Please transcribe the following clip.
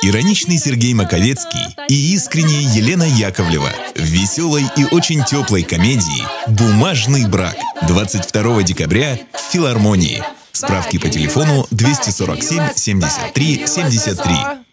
Ироничный Сергей Маковецкий и искренняя Елена Яковлева в веселой и очень теплой комедии «Бумажный брак» 22 декабря в филармонии. Справки по телефону 247 73 73.